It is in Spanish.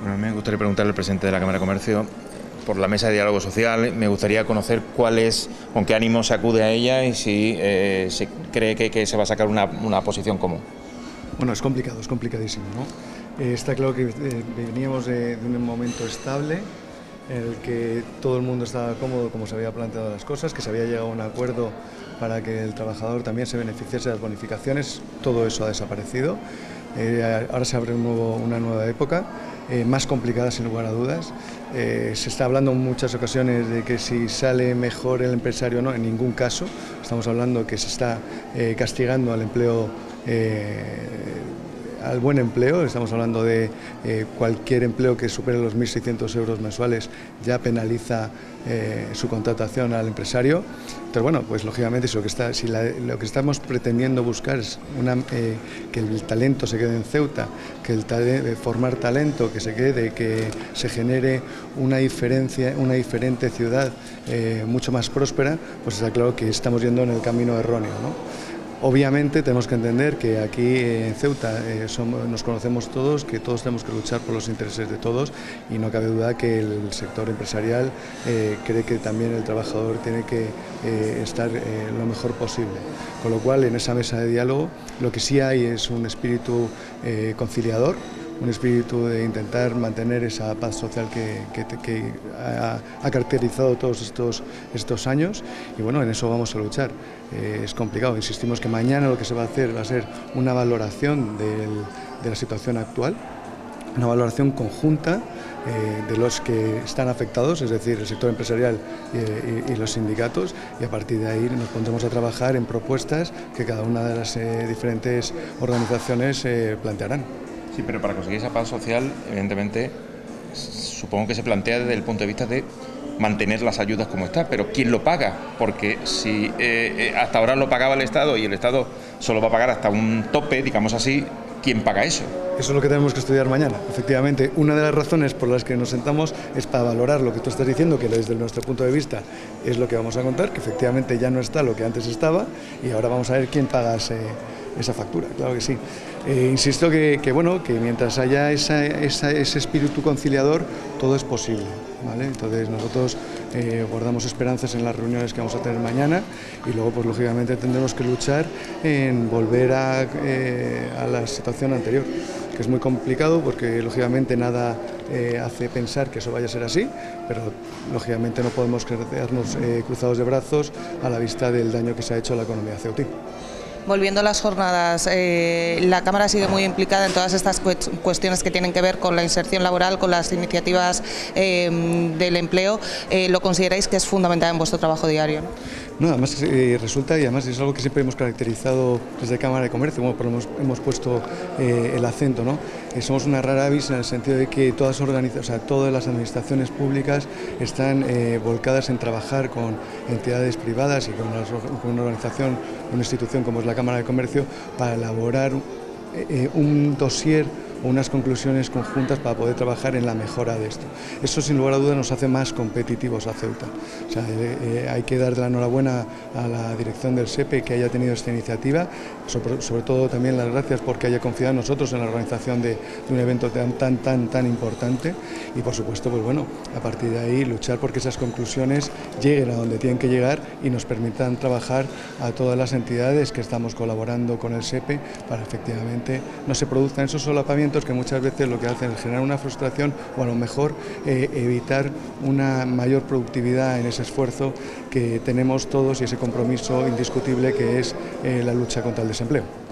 Bueno, me gustaría preguntarle al presidente de la Cámara de Comercio por la mesa de diálogo social. Me gustaría conocer cuál es, con qué ánimo se acude a ella y si eh, se cree que, se va a sacar una, posición común. Bueno, es complicado, es complicadísimo. ¿no? Eh, está claro que eh, veníamos de, un momento estable en el que todo el mundo estaba cómodo como se había planteado las cosas, que se había llegado a un acuerdo para que el trabajador también se beneficiase de las bonificaciones. Todo eso ha desaparecido. Ahora se abre una nueva época eh, más complicadas sin lugar a dudas. Eh, se está hablando en muchas ocasiones de que si sale mejor el empresario o no, en ningún caso. Estamos hablando que se está eh, castigando al empleo al buen empleo, estamos hablando de eh, cualquier empleo que supere los 1.600 euros mensuales ya penaliza eh, su contratación al empresario. Entonces, bueno, pues lógicamente si lo que, está, si lo que estamos pretendiendo buscar es eh, que el talento se quede en Ceuta, que el formar talento, que se quede, que se genere una, diferencia, una diferente ciudad mucho más próspera, pues está claro que estamos yendo en el camino erróneo. Obviamente tenemos que entender que aquí en Ceuta eh, nos conocemos todos, que todos tenemos que luchar por los intereses de todos y no cabe duda que el sector empresarial eh, cree que también el trabajador tiene que eh, estar lo mejor posible. Con lo cual en esa mesa de diálogo lo que sí hay es un espíritu conciliador un espíritu de intentar mantener esa paz social que, ha, caracterizado todos estos, estos años y bueno, en eso vamos a luchar. Eh, es complicado, insistimos que mañana lo que se va a hacer va a ser una valoración de la situación actual, una valoración conjunta eh, de los que están afectados, es decir, el sector empresarial y, los sindicatos, y a partir de ahí nos pondremos a trabajar en propuestas que cada una de las eh, diferentes organizaciones plantearán. Sí, pero para conseguir esa paz social, evidentemente, supongo que se plantea desde el punto de vista de mantener las ayudas como está, pero ¿quién lo paga? Porque si eh, eh, hasta ahora lo pagaba el Estado y el Estado solo va a pagar hasta un tope, digamos así, ¿quién paga eso? Eso es lo que tenemos que estudiar mañana. Efectivamente, una de las razones por las que nos sentamos es para valorar lo que tú estás diciendo, que desde nuestro punto de vista es lo que vamos a contar, que efectivamente ya no está lo que antes estaba y ahora vamos a ver quién paga esa factura, claro que sí. Eh, insisto que, bueno, que mientras haya ese espíritu conciliador, todo es posible. Entonces nosotros eh, guardamos esperanzas en las reuniones que vamos a tener mañana y luego, pues lógicamente, tendremos que luchar en volver a, eh, la situación anterior, que es muy complicado porque lógicamente nada hace pensar que eso vaya a ser así, pero lógicamente no podemos quedarnos cruzados de brazos a la vista del daño que se ha hecho a la economía ceutí. Volviendo a las jornadas, eh, la Cámara ha sido muy implicada en todas estas cuestiones que tienen que ver con la inserción laboral, con las iniciativas eh, del empleo. Eh, ¿Lo consideráis que es fundamental en vuestro trabajo diario? No, además eh, resulta y además es algo que siempre hemos caracterizado desde Cámara de Comercio, como hemos, hemos puesto eh, el acento, ¿no? Eh, somos una rara avis en el sentido de que todas, o sea, todas las administraciones públicas están volcadas en trabajar con entidades privadas y con, con, una organización, una institución como es la Cámara de Comercio para elaborar un dossier unas conclusiones conjuntas para poder trabajar en la mejora de esto. Eso sin lugar a dudas nos hace más competitivos a Ceuta. O sea, eh, eh, hay que dar la enhorabuena a la dirección del SEPE que haya tenido esta iniciativa, sobre, todo también las gracias porque haya confiado en nosotros en la organización de, un evento tan, tan, tan, tan importante y por supuesto, pues bueno, a partir de ahí luchar porque esas conclusiones lleguen a donde tienen que llegar y nos permitan trabajar a todas las entidades que estamos colaborando con el SEPE para efectivamente no se produzcan esos solapamientos que muchas veces lo que hacen es generar una frustración o a lo mejor eh, evitar una mayor productividad en ese esfuerzo que tenemos todos y ese compromiso indiscutible que es eh, la lucha contra el desempleo.